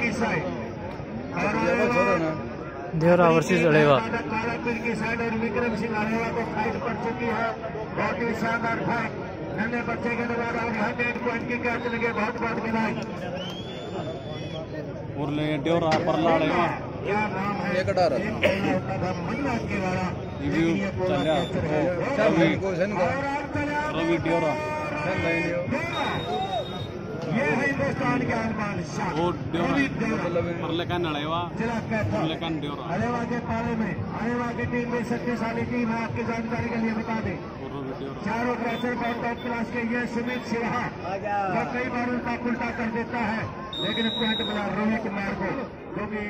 की साइड देवरा वर्सेस अड़ेवा। कालापीर की साइड और विक्रम सिंह अड़ेवा को फाइट पड़ चुकी है। बहुत ही शानदार फाइट नन्हे बच्चे के द्वारा और हंड्रेड पॉइंट की कैच लगे बहुत बहुत बधाई उरले ड्योरा परला अड़ेवा क्या नाम है। एक के वाला। रिव्यू है। और चला रवि ड्योरा वो ड्योरा रवि देवरा, परले का अड़ेवा जिला कैथल। परले ड्योरा अरेवा के पाले में अरेवा की टीम में शक्तिशाली टीम है आपकी जानकारी के लिए बता दें। चारों क्रैचर पर टॉप क्लास के ये सुमित सिन्हा जो कई बार उल्टा पुल्टा कर देता है लेकिन पॉइंट मिला रवि कुमार को जो कि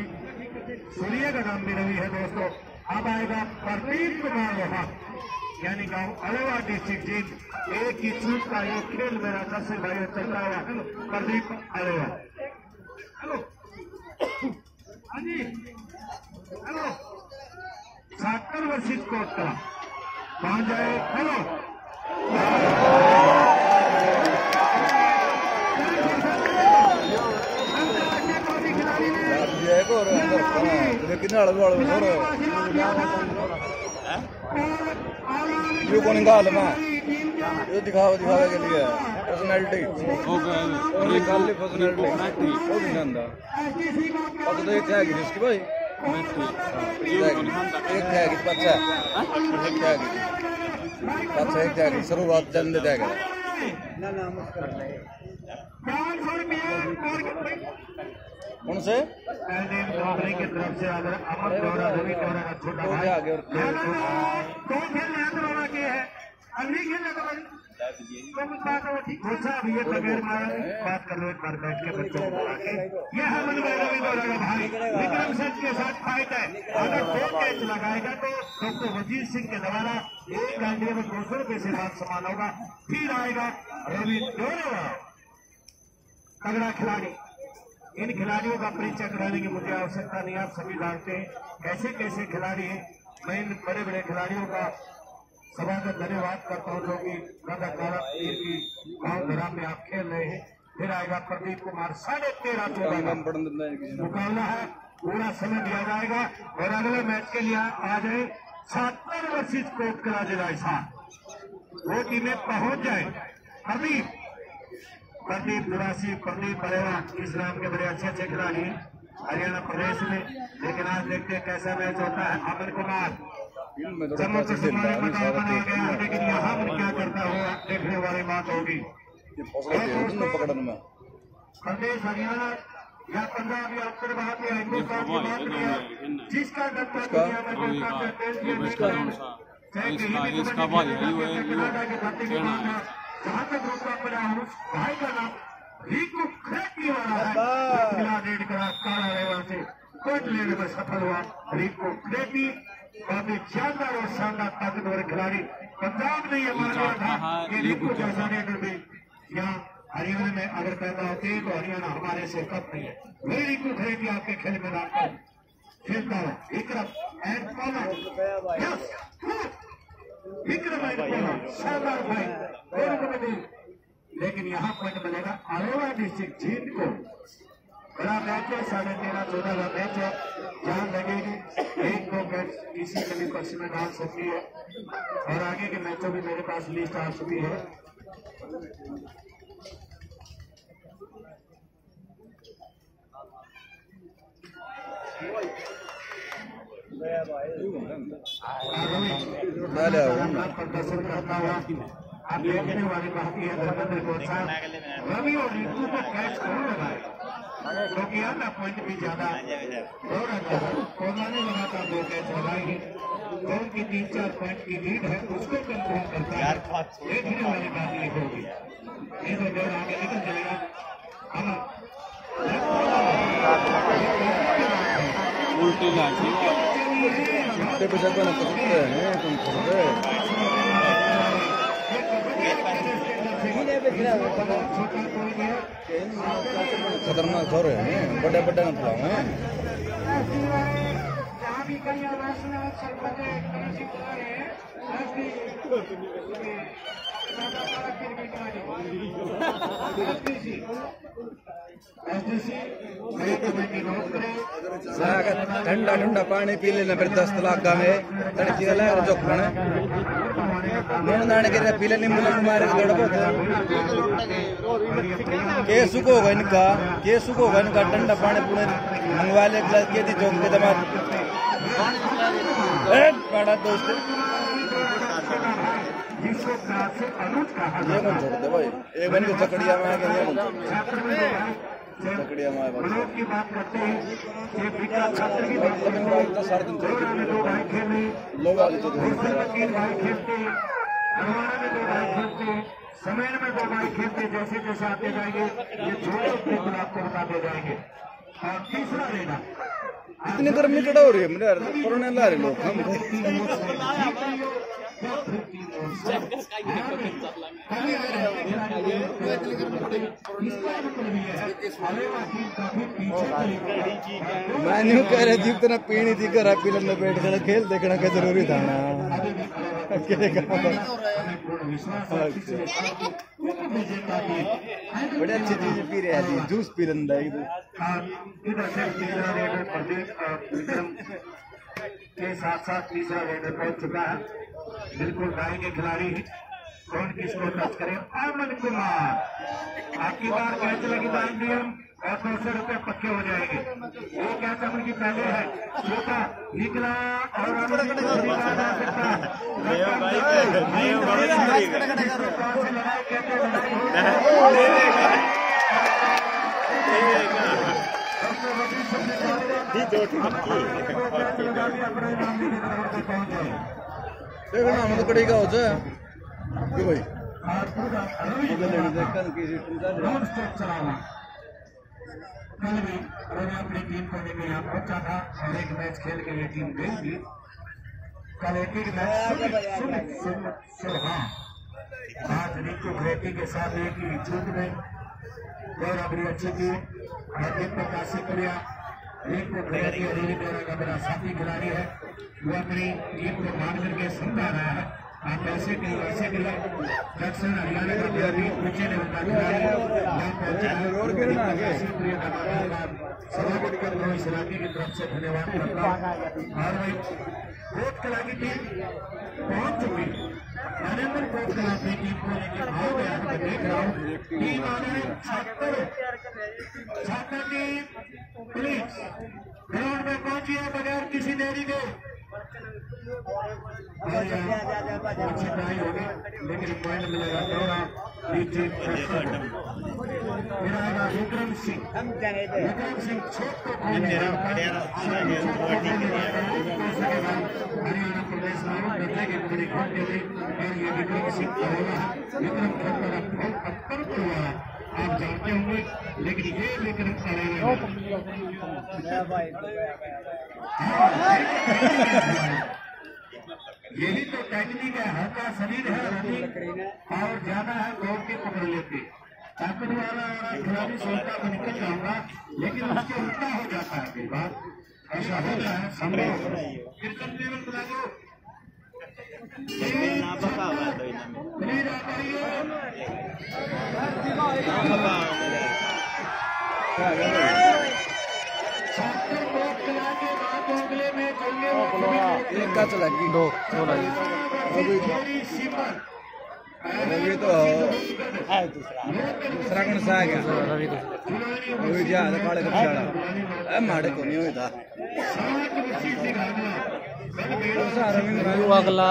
सूर्य का नाम भी रवि है दोस्तों। अब आएगा प्रदीप कुमार लोहा। यानी गाँव अलेवा डिस्ट्रिक्ट जीत एक ही चूक का एक खेल मेरा दस भाई चलता हुआ प्रदीप अलेवा। हेलो। हाँ जी। हेलो। साकर वर्षित कोट का पहुँच जाए? हेलो। खिलाड़ी ने यार ये को और ये कितना अलग वाला और ये कौन दिखावा दिखावे के लिए। पर्सनालिटी हो गए और निकाल ली पर्सनालिटी वो भी नंदा और तो एक है कि इसकी भाई। एक है कि बच्चा एक है कि बच्चा एक है कि शुरुआत जल्द देगा। कौन से की तरफ़ से अमर रवि का छोटा भाई। आगे और खेल के है तो कुछ बात है ठीक पूछा अब ये बगैर मारा। बात कर लो एक बार बैठ के बच्चों को बुला के। ये भाई रवि का भाई। विक्रम के साथ फाइट है। अगर दो कैच लगाएगा तो डॉक्टर वज़ीर सिंह के द्वारा एक घंटे में दो सौ रुपये से बात समान होगा। फिर आएगा रवि दौरा तगड़ा खिलाड़ी। इन खिलाड़ियों का परिचय कराने की मुझे आवश्यकता नहीं आप सभी जानते हैं। कैसे कैसे खिलाड़ी हैं? मैं इन बड़े बड़े खिलाड़ियों का सभा का धन्यवाद करता हूँ जो कि राधा काला तीर की गाँव धरा में आप खेल रहे हैं। फिर आएगा प्रदीप कुमार साढ़े तेरह चौदह मुकाबला है पूरा समय दिया जाएगा और अगले मैच के लिए आ जाए छहत्तर वर्षीय कोट करा जिला साहब वो टीमें पहुँच जाए। प्रदीप प्रदीप निवासी प्रदीप बरेवा इस नाम के बड़े अच्छे अच्छे खिलाड़ी हरियाणा प्रदेश में। लेकिन आज देखते हैं कैसा मैच होता है। अमन कुमार। बनाया गया लेकिन यहाँ पर क्या करता हुआ देखने वाली बात होगी। ये पकड़ के उन्हें पकड़ने में। प्रदेश हरियाणा या पंजाब या उत्तर भारत या हिंदुस्तान की बात है जिसका दुनिया में का है चाहे कहीं भी कबड्डी की धरती की है। जहाँ तक हूँ भाई का नाम रिको वाला है करा काला रेवा से कोट लेने में सफल हुआ रिको खरेटी काफ़ी शानदार और शानदार ताकतवर खिलाड़ी पंजाब ने यह मान लिया था कि रिको जैसा रेडर भी यहाँ हरियाणा में अगर पैदा होते हैं तो हरियाणा हमारे से कम नहीं है। वही रिको खरेटी आपके खेल मैदान पर खेलता है। विक्रम एंड कॉमन। यस विक्रम एंड कॉमन शानदार भाई दोनों कबड्डी लेकिन यहाँ पॉइंट मिलेगा डिस्ट्रिक्ट जीत को बड़ा मैच है साढ़े तेरह चौदह का मैच है। जान लगेगी एक दो मैच किसी के भी पक्ष में डाल सकती है। और आगे के मैचों में मेरे पास लिस्ट आ चुकी है। मैं प्रदर्शन करता हुआ देखने वाली बात यह है धर्मेंद्र गोसा रवि और रिंकू को कैच कौन लगाए? क्योंकि ना पॉइंट भी ज़्यादा हो रहा है कोना ने लगातार दो कैच लगाएगी तो उनकी तीन चार पॉइंट की लीड है उसको कंट्रोल करता है। देखने वाली बात ये होगी ये तो जो आगे निकल जाएगा। हम उल्टी लाठी पैसा को तुम पकड़ते खतरनाक छोरे हैं बड़े बड़े न फलाओ ठंडा ठंडा पानी पी लेना फिर दस्त लाख में। तड़की है जो दाने के पी ले नींबू नींबू मारे के सुख होगा इनका के सुख होगा इनका, ठंडा पानी पूरे मंगवा ले के के दमा ए बड़ा दोस्त। जिसको क्लास से ये कौन छोड़ भाई। एक बन के चकड़िया में आके ये कौन में जो चकड़िया में आए की बात करते हैं कि विकास छात्र की बात करते हैं तो साढ़े तीन सौ कोरोना में दो भाई खेले लोग वाले तो गुलशन में तीन भाई खेलते हरवाना में दो भाई खेलते में दो भाई खेलते जैसे जैसे आते जाएँगे ये जोड़े अपने गुलाब आपको बताते जाएँगे। और तीसरा लेना। इतनी गर्मी कड़ा हो रही है मेरे कोरोना ला रहे लोग हम। मैं कह रही थी इतना पीनी थी घर पीलन में बैठ कर खेल देखना क्या ज़रूरी था ना। क्या कहा? बड़ी अच्छी चीज़ पी रहे हैं जूस पी रहा है के साथ साथ तीसरा रेडर पहुँच चुका है। बिल्कुल गाय के खिलाड़ी कौन किसको टच करे अमन कुमार आपकी बार कैच लगी दान नियम और दो सौ रुपये पक्के हो जाएँगे वो कैच अमन की पहले है छोटा निकला और को है हैं, हो देखो ना हम तो कड़ी का हो जाए कल भी मैंने अपनी टीम को लेकर यहाँ पहुँचा था और एक मैच खेल के ये टीम गई थी कल एक एक मैच आज रिंकू घरेटी के साथ एक ही छूट में और अपनी अच्छी की हार्दिक प्रकाशी प्रिया रिंकू घरेटी और बड़ा साथी खिलाड़ी है वो अपनी टीम को मान करके समझा रहा है आप ऐसे के ऐसे के लिए दक्षिण हरियाणा का खिलाड़ी पीछे ने उनका खिलाड़ी। यहाँ पहुँचा है। प्रिया का की तरफ़ से धन्यवाद करता हूँ। और भाई कला की टीम पहुँच चुकी नरेंद्र कोट कला की टीम को लेकर मैं यहाँ पे देख रहा हूँ। टीम आ रही है छात्र छात्र टीम प्लीज़ ग्राउंड में पहुंचिए बगैर किसी देरी के। अच्छी ट्राई होगी लेकिन पॉइंट मिलेगा दौड़ा विक्रम सिंह विक्रम सिंह छोट हरियाणा प्रदेश में बदले की खेलते हुए और विक्रम सिंह विक्रम खेलता का बहुत अत्यंत हुआ है आप जानते होंगे लेकिन ये विक्रम करेगा यही तो टेक्निक है हल्का शरीर है रनिंग और ज़्यादा है दौड़ के पकड़ लेते ताकत वाला खिलाड़ी सोचता मैं निकल जाऊँगा लेकिन उसके उल्टा हो जाता है कई बार ऐसा होता है। संभव कीर्तन लेवल बना दो प्लीज़ आ जाइए छात्र कोट कला के बाद अगले में चलने वाले एक का अभी तो दूसरा कौन सा आ गया रवि अभी जा तो काले माड़े को नहीं था कौन सा रविंद्र अगला